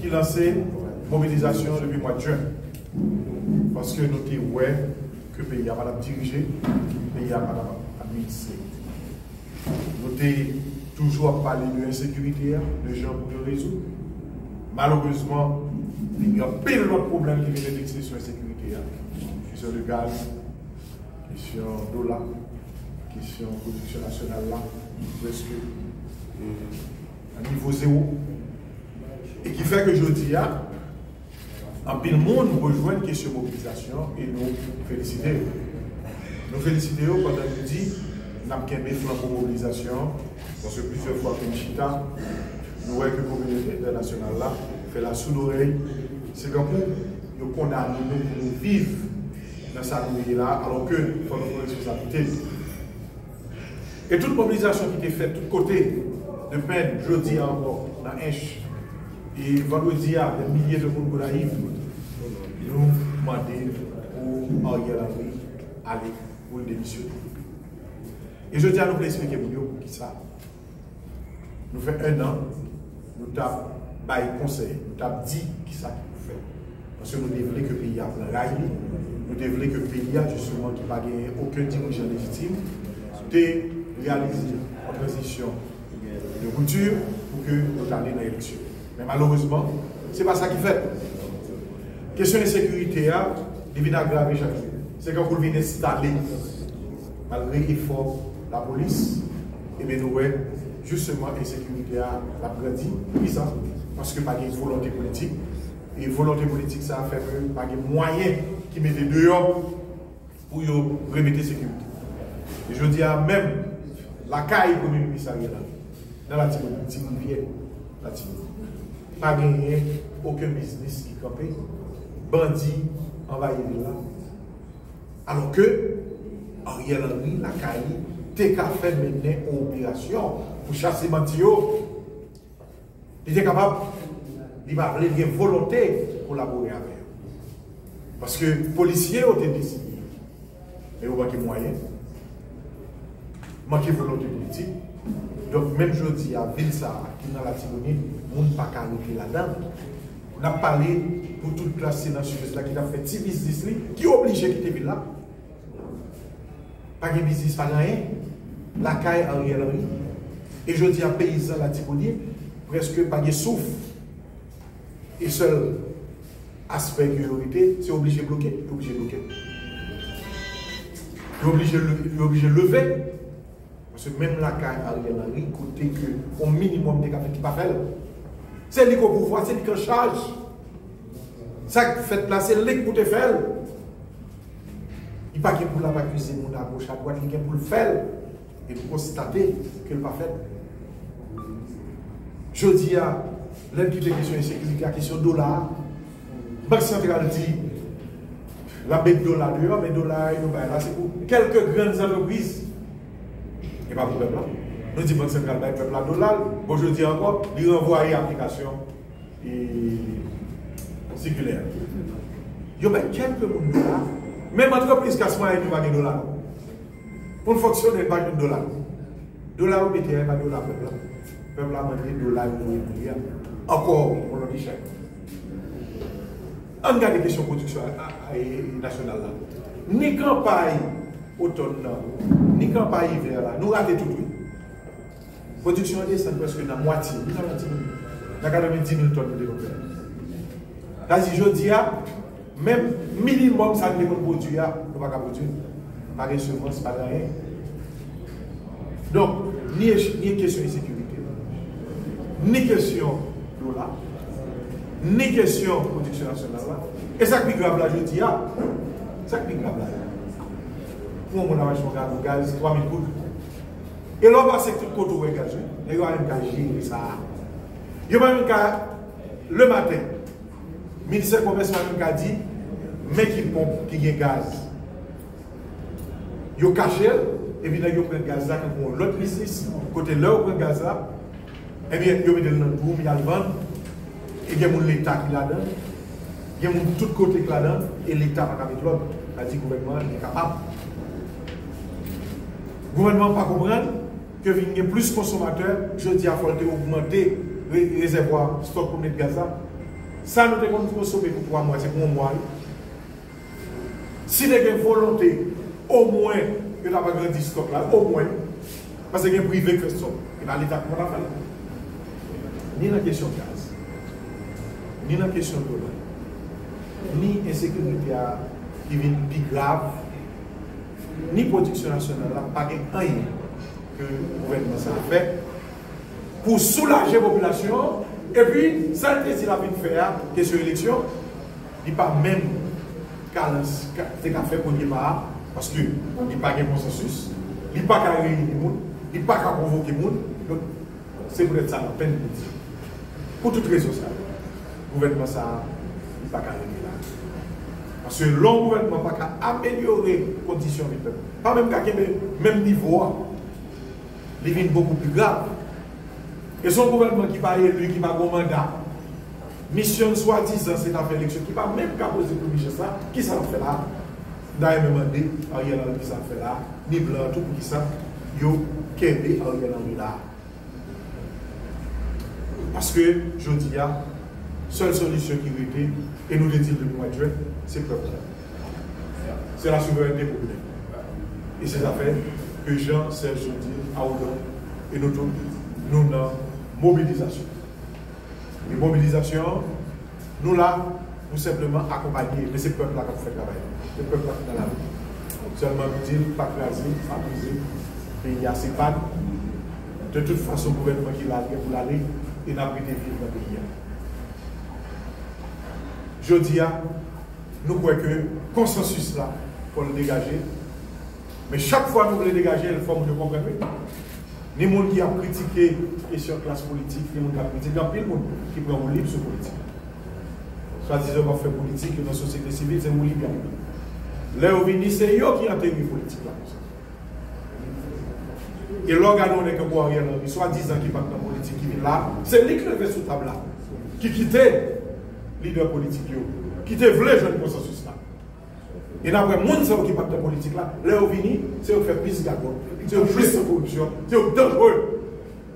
Qui lançait mobilisation depuis le mois de juin. Parce que nous avons ouais que le pays a pas dirigé, le pays a pas administré. Nous avons toujours parlé de l'insécurité, de gens pour le résoudre. Malheureusement, il y a plein d'autres problèmes qui viennent d'exister sur l'insécurité. Question de gaz, question dollar, question production nationale là, presque à niveau zéro. Et qui fait que je dis, en pile monde nous rejoint une question mobilisation et nous félicitons. Nous félicitons pendant que nous dit, nous avons pour mobilisation, parce que plusieurs fois que Chita, nous voyons que la communauté internationale là fait la sous l'oreille. C'est comme nous, nous condamnons nous vivre dans cette pays là, alors que nous faut nos responsabilités. Et toute mobilisation qui était faite, de tous côtés, de peine, jeudi encore, dans H, et vendredi, à des milliers de monde qui arrivent, nous demandons pour Ariel Henry aller pour le démissionner. Et je dis à nous expliquer pour qui ça. Nous faisons un an, nous avons bail conseil, nous avons dit qui ça faut faire. Parce que nous devons que le pays a plein rail, nous devons que le pays a justement qui n'a pas aucun dirigeant légitime, de réaliser une transition de couture pour que nous allions dans l'élection. Mais malheureusement, ce n'est pas ça qui fait. La question de sécurité, il vient aggraver chaque jour. C'est quand vous venez installer, malgré l'effort de la police, et bien nous justement l'insécurité a grandi. Parce que pas de volonté politique. Et volonté politique, ça a fait que pas de moyens qui mettent dehors pour remettre la sécurité. Et je dis à même la caille commune commissariat dans la Timounière, la Timounière pas gagné aucun business qui campait, bandit envahi là. Alors que Ariel Henry, la CAI, t'es qu'à faire mener une opération pour chasser Mantio. Il était capable, il m'a appelé, une volonté pour collaborer avec Parce que les policiers ont été décidés. Mais il manque moyen, manque volonté politique. Donc, même dis à Vilsa, qui est dans la Timonie, on ne pas arrêter là-dedans. On a parlé pour toute classe ce là qui a fait petit business qui est obligé de quitter là. Pas de business, pas rien. La caille Ariel Henry. Et je dis à paysan la Timonie, presque pas de souffle. Et seul aspect priorité, c'est obligé de bloquer. Obligé de bloquer. Est obligé de lever que même la caille Ariel Henry, côté que au minimum des cafés qui pas faire. C'est lui qui pouvoir, c'est lui qui charge. Ça fait placer lui pour te faire. Il n'y a pas pour la accuser mon à gauche à droite, il y a pour le faire et pour constater qu'il pas fait. Je dis à l'un qui est question de sécurité, la question de dollar. Banque centrale dit la bête dollar dehors, mais dollar, c'est pour quelques grandes entreprises et pas problème là. Nous disons que c'est le peuple là dollar. Aujourd'hui encore, il renvoie l'application circulaire. Il y a quelques là. Même entreprise qui a moyen de gagner dollar. Pour fonctionner, pas de dollar. Dollar ou BTR, pas de dollar peuple. Peuple là, demandé dollar ou Encore, on l'a dit cher. On regarde les questions de production nationale là. Ni campagne automne, ni campagne hiver là, nous ratons tout. La production descend presque la moitié. Nous avons 10 000 tonnes de développement. C'est-à-dire, je dis, même minimum, ça peut pas produire, nous ne pas produire. Pas de. Donc, ni, question de sécurité, ni question de là, ni question de production nationale. Et ça qui est grave là, je dis, ça qui est grave là pour mon âge, mon gaz, gaz, 3000 gouttes. Et là, va tout le côté où gaz. Et il y a ça. Il y a le matin, le ministère commerce m'a dit, mais qui pompe, qui a gaz. Il caché, et puis il prend gaz là, pour l'autre business, côté là, il prend gaz et bien, il met dans le a le et il y a l'État qui là-dedans, il y a tout côté là-dedans, et l'État va l'autre. Il dit le gouvernement est capable. Le gouvernement pas comprendre que y a plus de consommateurs, je dis à faut augmenter réservoir stock pour mettre gaz Ça, nous devons consommer pour trois mois, c'est pour un mois. Si vous avez une volonté, au moins, que vous pas grandi stock là, au moins, parce qu'il y a privé fait ça. Et dans l'État, comment on a Ni la question de gaz, ni la question de l'eau, ni insécurité qui vient plus grave, ni production nationale, pas rien que le gouvernement a fait pour soulager la population. Et puis, ça, c'est la vie de faire, question élection, il n'y a pas même qu'à faire pour pas, parce qu'il n'y a pas de consensus, il n'y a pas qu'à réunir les gens, il n'y a pas qu'à convoquer les gens. Donc, c'est pour être ça la peine de dire. Pour toutes raisons, ça, le gouvernement, ça, il n'y a pas qu'à là. Parce que le gouvernement n'a pas améliorer les conditions du peuple. Pas même qu'à même niveau, il devient beaucoup plus grave. Et son gouvernement qui va élu, qui va un mandat, mission soi-disant, c'est faire l'élection, qui va même qu'à poser pour ça, qui ça fait là? D'ailleurs, même demandé, Ariel Henry, qui ça fait là, ni blanc, tout pour qui ça, yo, Kébé, Ariel Henry là. Parce que, je dis, la seule solution qui était, et nous le depuis le mois de juin, c'est le peuple. C'est la souveraineté populaire. Et c'est fait que Jean-Serge Jody, Aoudon et nous tous, nous avons mobilisation. Les mobilisations, nous là, nous simplement accompagner, mais c'est le peuple là qui fait le travail. C'est le peuple là qui dans la vie. Seulement nous dire, pas craser, pas briser, et il y a ces pannes. De toute façon, le gouvernement qui l'a pour l'aller, et n'a pris des villes dans le pays. Je dis, nous croyons que le consensus là, pour le dégager, mais chaque fois que nous voulons dégager, il faut de comprendre. Ni monde qui a critiqué la question classe politique, ni monde qui a critiqué, il y monde qui prend un libre sur politique. Soit disant qu'on fait politique dans la société civile, c'est un libre. Là où vient, c'est eux qui ont intégré politique là. Et l'organe on est que pour rien, soit disant qui parle la politique qui vient là, c'est lui qui le fait sous table là, qui quittait lider politik yo, ki te vle joun konsensus la. E nan wè moun se wè ki pakte politik la, lè ou vini, se wè ki fè plis gagon, se wè ki fè se korupsyon, se wè ki danjol.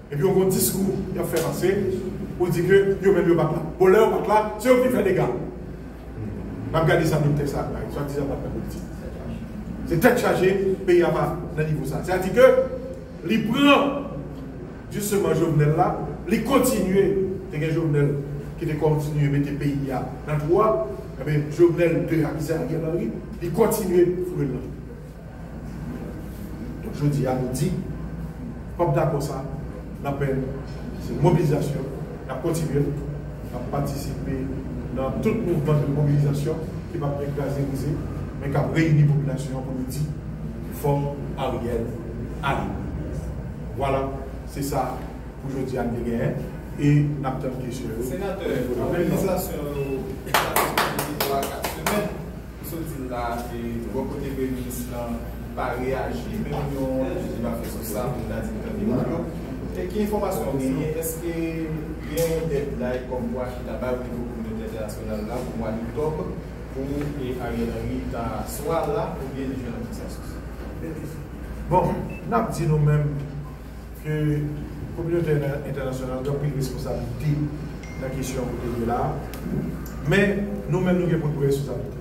E pi yon kon diskou, yon fè vansè, ou di ke yon men yon bak la. Bo lè yon bak la, se wè ki fè dega. Nan gade sa mèm teksa, yon dizan bak la politik. Se tek chaje, pe yon va nan nivou sa. Se a di ke, li pran, justement Jovenel la, li kontinue, te gen Jovenel, qui a continué à mettre le pays dans droit, eh bien Jovenel de Akisa Henry, il continue à faire là je dis à nous dit, comme d'accord ça, l'appel, c'est mobilisation, à continuer, à participer dans tout mouvement de mobilisation qui va écraser, mais qui a réuni la population pour nous dire, fort Ariel, allez. Voilà, c'est ça aujourd'hui à Néguin. Et nous une question. Sénateur, la législation de 4 semaines, nous là, et de côté ministre, pas réagir, même va faire ça pour la Et quelle information Est-ce qu'il y a un deadline comme quoi qui n'a pas au niveau communauté internationale là pour mois d'octobre pour Ariel Henry soit là ou bien les jeunes Bon, nous avons dit nous-mêmes que communauté internationale a pris responsabilité dans la question de là. Mais nous-mêmes, nous avons pris responsabilité.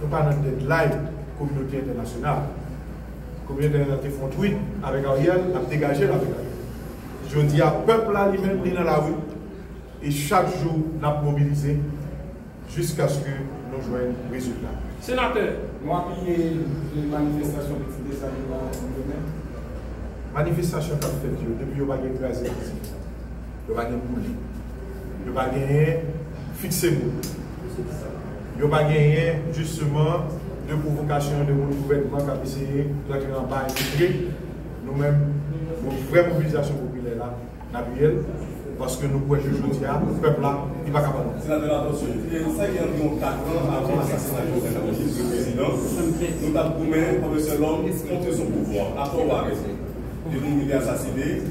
Nous pas de deadline communauté internationale. La communauté internationale font tweet avec Ariel, a dégagé avec Ariel. Je dis à peuple là lui-même, dans la rue. Et chaque jour, nous avons mobilisé jusqu'à ce que nous joignions résultat. Sénateur, moi, puis les manifestations de des Manifestation qu'a fait depuis que vous avez écrasé vous avez boulé, vous avez fixé vous avez gagné justement de provocation de mon gouvernement qui a essayé de faire en Nous-mêmes, une vraie mobilisation populaire parce que nous pouvons aujourd'hui, le peuple là, il va capable. Qui est environ 4 ans avant l'assassinat du président, nous son pouvoir. Il est assassiné.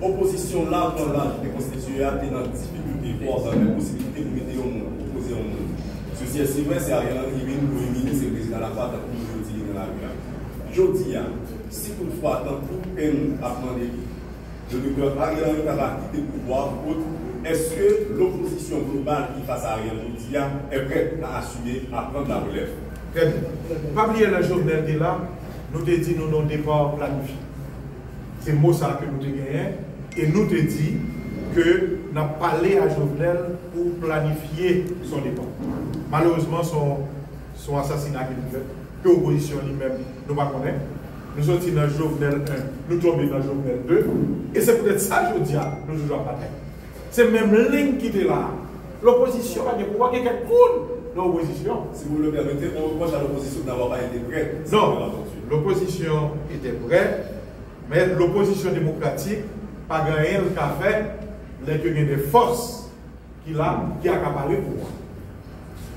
Opposition là, dans l'âge de constituer, a dans difficulté pour avoir la possibilité de mettre opposer au monde. Ceci est vrai, c'est Ariel Henry pour éliminer ce président la part pour nous utiliser dans la rue. Je dis, si toutefois, tant pour peine à demander le docteur Ariel Henry va quitter le pouvoir. Est-ce que l'opposition globale qui face à Ariel Henry est prête à assumer, à prendre la relève? Très bien. Pas oublier la journée de là, nous te dit nous départ planifié. C'est mot ça que nous te gagné et nous te dit que nous avons parlé à Jovenel pour planifier son départ. Malheureusement, son, son assassinat qui fait, que l'opposition lui-même nous pas connaît. Nous sommes dans Jovenel 1, nous tombons dans Jovenel 2, et c'est peut-être ça, je dis, nous toujours pas C'est même ligne qui était là. L'opposition a dit pouvoir quelqu'un dans l'opposition. Si vous le permettez, on reproche à l'opposition d'avoir pas été prête. Non, l'opposition était prête, mais l'opposition démocratique pas gagné le café, les que des forces qui a, qui accaparé le pouvoir.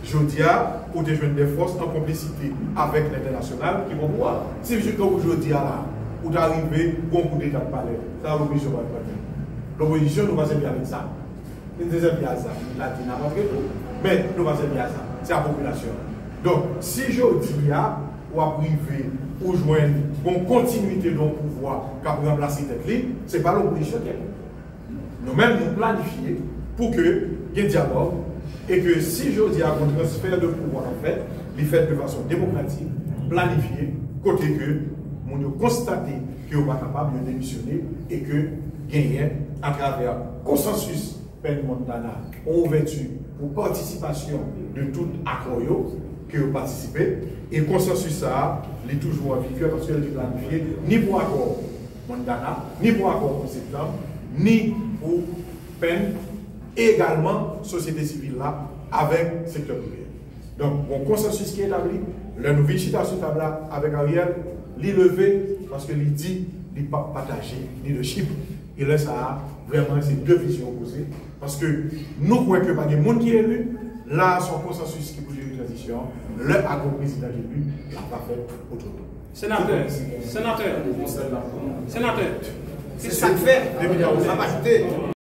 Je dis à, pour des forces en complicité avec l'international qui vont voir. Si je dis aujourd'hui là, ou d'arriver, bon coup d'état de palais, ça l'opposition va pas L'opposition, nous va servir avec ça. Nous ne servir à ça. Il a dit n'importe quoi. Mais nous va servir à ça. C'est la population. Donc, si je dis à, ou ou joindre une continuité de pouvoir qui a remplacé cette ligne, ce n'est pas est. Nous-mêmes, nous planifions pour que y ait dialogue et que si je dis à un transfert de pouvoir, en fait, il fait de façon démocratique, planifiée, côté que nous constaté que n'est pas capable de démissionner et que gagner à travers consensus Pen Montana, ouverture pour participation de tout accord que vous participez. Et consensus ça, il toujours en vigueur parce qu'il est planifié ni pour accord Montana, ni pour accord en septembre, ni pour peine également société civile là avec secteur privé. Donc, mon consensus qui est établi, la nouvelle citation table avec Ariel, levé parce que il dit, il pas partager leadership. Et là, ça vraiment ces deux visions opposées. Parce que nous croyons que pas des monde qui est élu, là, son consensus qui pour une transition, le accord président élu, n'a pas fait autrement. Sénateur, sénateur, sénateur, c'est ça que fait. Ça va